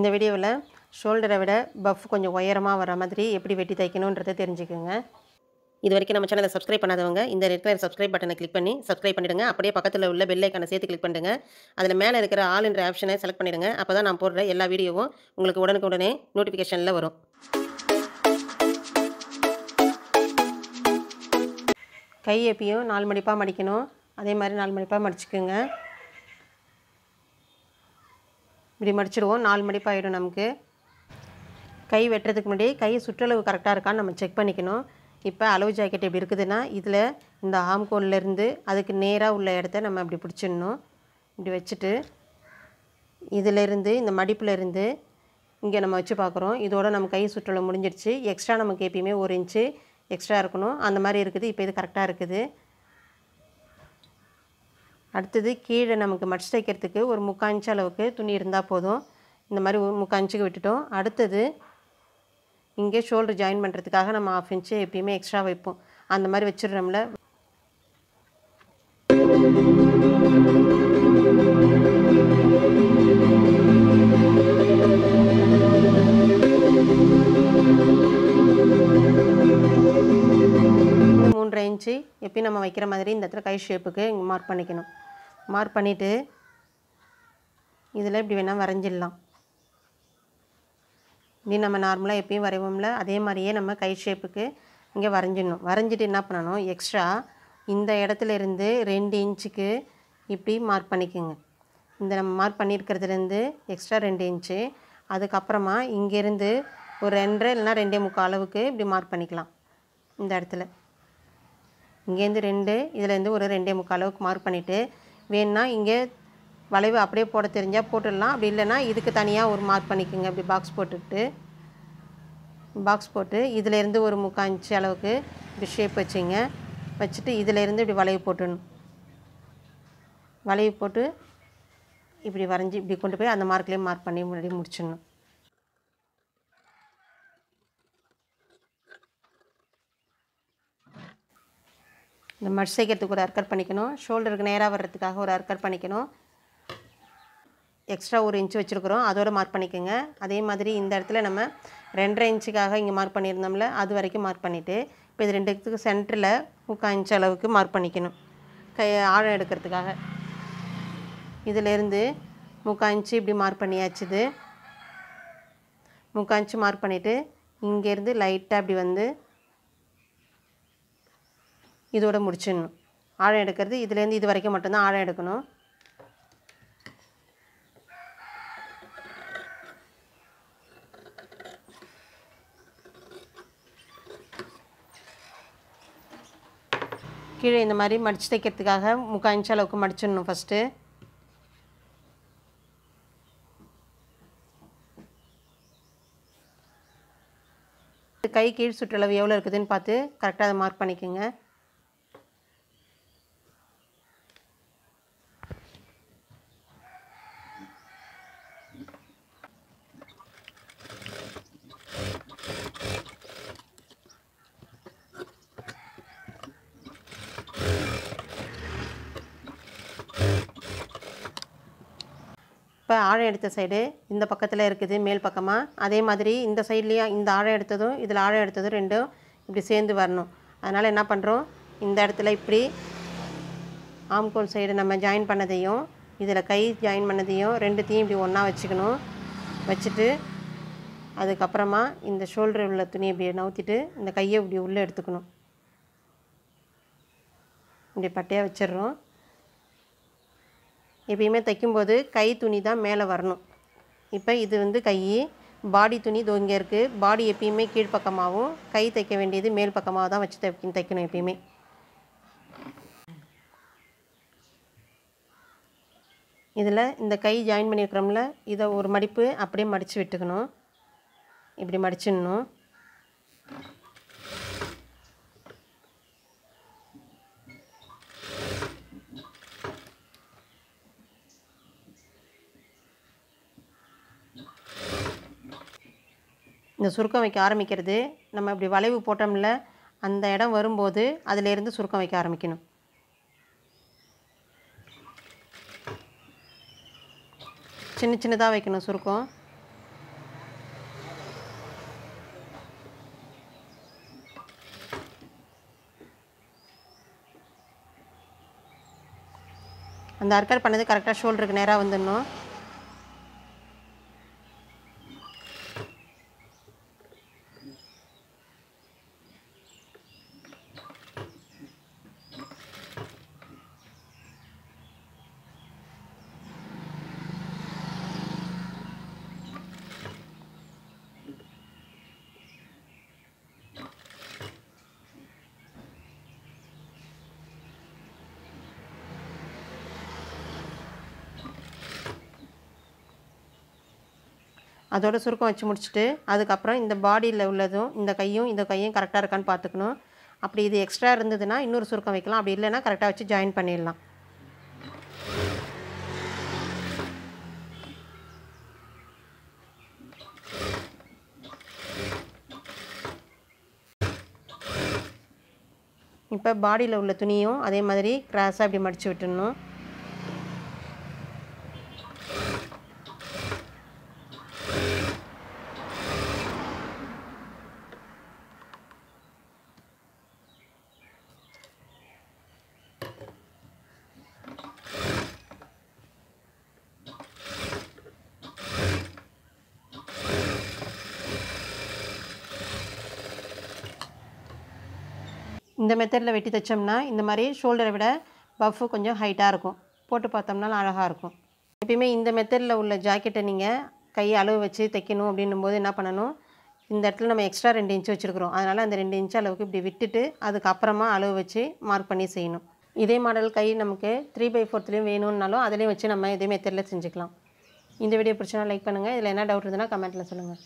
இந்த வீடியோவில் ஷோல்டரை விட பஃப் கொஞ்சம் உயரமாக வர மாதிரி எப்படி வெட்டி தைக்கணுன்றதை தெரிஞ்சுக்கோங்க. இது வரைக்கும் நம்ம சேனலை சப்ஸ்கிரைப் பண்ணாதவங்க இந்த இருக்கிற சப்ஸ்கிரைப் பட்டனை கிளிக் பண்ணி சப்ஸ்கிரைப் பண்ணிடுங்க. அப்படியே பக்கத்தில் உள்ள பெல் சேர்த்து கிளிக் பண்ணிடுங்க அதில் மேலே இருக்கிற ஆல் என்ற ஆப்ஷனை செலக்ட் பண்ணிடுங்க. அப்போ தான் நான் போடுற எல்லா வீடியோவும் உங்களுக்கு உடனுக்குடனே நோட்டிஃபிகேஷனில் வரும். கை எப்பயும் நாலு மடிப்பாக மடிக்கணும். அதே மாதிரி நாலு மடிப்பாக மடிச்சுக்குங்க. இப்படி மடிச்சிடுவோம். நாலு மடிப்பு ஆகிடும் நமக்கு. கை வெட்டுறதுக்கு முன்னாடி கை சுற்றளவு கரெக்டாக இருக்கான்னு நம்ம செக் பண்ணிக்கணும். இப்போ அளவு ஜாக்கெட் எப்படி இருக்குதுன்னா இதில் இந்த ஆம்கோன்லேருந்து அதுக்கு நேராக உள்ள இடத்த நம்ம இப்படி பிடிச்சிடணும். இப்படி வச்சுட்டு இதிலேருந்து இந்த மடிப்புலேருந்து இங்கே நம்ம வச்சு பார்க்குறோம். இதோட நம்ம கை சுற்றளவு முடிஞ்சிடுச்சு எக்ஸ்ட்ரா நமக்கு எப்பயுமே ஒரு இன்ச்சு எக்ஸ்ட்ரா இருக்கணும். அந்த மாதிரி இருக்குது. இப்போ இது கரெக்டாக இருக்குது. அடுத்தது கீழே நமக்கு மடிச்சு தைக்கிறதுக்கு ஒரு முக்காஞ்சு அளவுக்கு துணி இருந்தால் போதும். இந்த மாதிரி ஒரு முக்காஞ்சுக்கு விட்டுட்டோம். அடுத்தது இங்கே ஷோல்டர் ஜாயின் பண்ணுறதுக்காக நம்ம ஆஃப் இன்ச்சு எப்பயுமே எக்ஸ்ட்ரா வைப்போம். அந்த மாதிரி வச்சிடுறோம்ல. மூன்றரை இன்ச்சு எப்பயும் நம்ம வைக்கிற மாதிரி இந்த இடத்துல கை ஷேப்புக்கு இங்கே மார்க் பண்ணிக்கணும். மார்க் பண்ணிவிட்டு இதில் இப்படி வேணால் வரைஞ்சிடலாம். இப்படி நம்ம நார்மலாக எப்பயும் வரைவோம்ல அதே மாதிரியே நம்ம கை ஷேப்புக்கு இங்கே வரைஞ்சிடணும். வரைஞ்சிட்டு என்ன பண்ணணும்? எக்ஸ்ட்ரா இந்த இடத்துல இருந்து ரெண்டு இன்ச்சுக்கு இப்படி மார்க் பண்ணிக்கோங்க. இந்த நம்ம மார்க் பண்ணியிருக்கிறதுலேருந்து எக்ஸ்ட்ரா ரெண்டு இன்ச்சு அதுக்கப்புறமா இங்கேருந்து ஒரு ரெண்டரை இல்லைனா ரெண்டே முக்கால் அளவுக்கு இப்படி மார்க் பண்ணிக்கலாம். இந்த இடத்துல. இங்கேருந்து ரெண்டு இதுலேருந்து ஒரு ரெண்டே முக்கால் அளவுக்கு மார்க் பண்ணிவிட்டு வேணும்னா இங்கே வளைவு அப்படியே போட தெரிஞ்சால் போட்டுடலாம். அப்படி இல்லைன்னா இதுக்கு தனியாக ஒரு மார்க் பண்ணிக்கோங்க. அப்படி பாக்ஸ் போட்டுக்கிட்டு பாக்ஸ் போட்டு இதிலேருந்து ஒரு முக்கால் இன்ச்சு அளவுக்கு இப்படி ஷேப் வச்சுங்க. வச்சுட்டு இதிலேருந்து இப்படி வளைவு போட்டுடணும். வளைவு போட்டு இப்படி வரைஞ்சி இப்படி கொண்டு போய் அந்த மார்க்லேயே மார்க் பண்ணி முன்னாடி முடிச்சிடணும். இந்த மட் செய்கிறதுக்கு ஒரு அர்க்கட் பண்ணிக்கணும். ஷோல்டருக்கு நேராக வர்றதுக்காக ஒரு அர்க்கட் பண்ணிக்கணும். எக்ஸ்ட்ரா ஒரு இன்ச்சு வச்சுருக்குறோம். அதோட மார்க் பண்ணிக்கோங்க. அதே மாதிரி இந்த இடத்துல நம்ம ரெண்டரை இன்ச்சுக்காக இங்கே மார்க் பண்ணியிருந்தோம்ல அது வரைக்கும் மார்க் பண்ணிவிட்டு இப்போ இது ரெண்டுத்துக்கு சென்டரில் முக்கால் இன்ச்சு அளவுக்கு மார்க் பண்ணிக்கணும். கை ஆழம் எடுக்கிறதுக்காக. இதிலேருந்து முக்கால் இன்ச்சு இப்படி மார்க் பண்ணியாச்சுது முக்கால் இன்ச்சு மார்க் பண்ணிவிட்டு இங்கேருந்து லைட்டாக அப்படி வந்து இதோட முடிச்சிடணும். ஆழம் எடுக்கிறது இதுலேருந்து இது வரைக்கும் மட்டும்தான் ஆழம் எடுக்கணும். கீழே இந்த மாதிரி மடித்து தைக்கிறதுக்காக முக்கால் இன்ச் அளவுக்கு மடிச்சிடணும் ஃபஸ்ட்டு கை கீழ் சுற்றளவு எவ்வளோ இருக்குதுன்னு பார்த்து கரெக்டாக அதை மார்க் பண்ணிக்கோங்க. இப்போ ஆழம் எடுத்த சைடு இந்த பக்கத்தில் இருக்குது மேல் பக்கமாக அதே மாதிரி இந்த சைட்லேயும் இந்த ஆழம் எடுத்ததும் இதில் ஆழம் எடுத்ததும் ரெண்டும் இப்படி சேர்ந்து வரணும். அதனால் என்ன பண்ணுறோம் இந்த இடத்துல இப்படி ஆம்கோல் சைடு நம்ம ஜாயின் பண்ணதையும் இதில் கை ஜாயின் பண்ணதையும் ரெண்டுத்தையும் இப்படி ஒன்றா வச்சுக்கணும். வச்சுட்டு அதுக்கப்புறமா இந்த ஷோல்டர் உள்ள துணியை இப்படி நவுத்திட்டு இந்த கையை இப்படி உள்ளே எடுத்துக்கணும். இப்படி பட்டையாக வச்சிடுறோம். எப்பயுமே தைக்கும்போது கை துணி தான் மேலே வரணும். இப்போ இது வந்து கை பாடி துணி இதோ இங்கே இருக்குது பாடி எப்பயுமே கீழ்ப்பக்கமாகவும் கை தைக்க வேண்டியது மேல் பக்கமாக தான் வச்சு தைக்க தைக்கணும் எப்பயுமே. இதில் இந்த கை ஜாயின் பண்ணியிருக்கிறோம்ல இதை ஒரு மடிப்பு அப்படியே மடித்து விட்டுக்கணும். இப்படி மடிச்சிடணும். இந்த சுருக்கம் வைக்க ஆரம்பிக்கிறது. நம்ம இப்படி வளைவு போட்டோம்ல அந்த இடம் வரும்போது அதிலேருந்து சுருக்கம் வைக்க ஆரம்பிக்கணும். சின்ன சின்னதாக வைக்கணும் சுருக்கம். அந்த அர்க்கர் பண்ணது கரெக்டாக ஷோல்டருக்கு நேராக வந்துடணும். அதோட சுருக்கம் வச்சு முடிச்சுட்டு அதுக்கப்புறம் இந்த பாடியில் உள்ளதும் இந்த கையும் இந்த கையும் கரெக்டாக இருக்கான்னு பார்த்துக்கணும். அப்படி இது எக்ஸ்ட்ரா இருந்ததுன்னா இன்னொரு சுருக்கம் வைக்கலாம். அப்படி இல்லைன்னா கரெக்டாக வச்சு ஜாயின் பண்ணிடலாம். இப்போ பாடியில் உள்ள துணியும் அதே மாதிரி கிராஸாக இப்படி மடித்து விட்டுடணும். இந்த மெத்தடில் வெட்டி தைச்சோம்னா இந்த மாதிரி ஷோல்டரை விட பஃப்பு கொஞ்சம் ஹைட்டாக இருக்கும். போட்டு பார்த்தோம்னா அழகாக இருக்கும். எப்பயுமே இந்த மெத்தடில் உள்ள ஜாக்கெட்டை நீங்கள் கை அளவு வச்சு தைக்கணும் அப்படின்னும் போது என்ன பண்ணணும்? இந்த இடத்துல நம்ம எக்ஸ்ட்ரா ரெண்டு இன்ச்சு வச்சுருக்குறோம். அதனால் அந்த ரெண்டு இன்ச்சு அளவுக்கு இப்படி விட்டுட்டு அதுக்கப்புறமா அளவு வச்சு மார்க் பண்ணி செய்யணும். இதே மாடல் கை நமக்கு த்ரீ பை ஃபோர்த்துலேயும் வேணும்னாலும் அதிலையும் வச்சு நம்ம இதே மெத்தடில் செஞ்சுக்கலாம். இந்த வீடியோ பிடிச்சனா லைக் பண்ணுங்கள் இதில் என்ன டவுட் இருந்ததுன்னா கமெண்ட்டில் சொல்லுங்கள்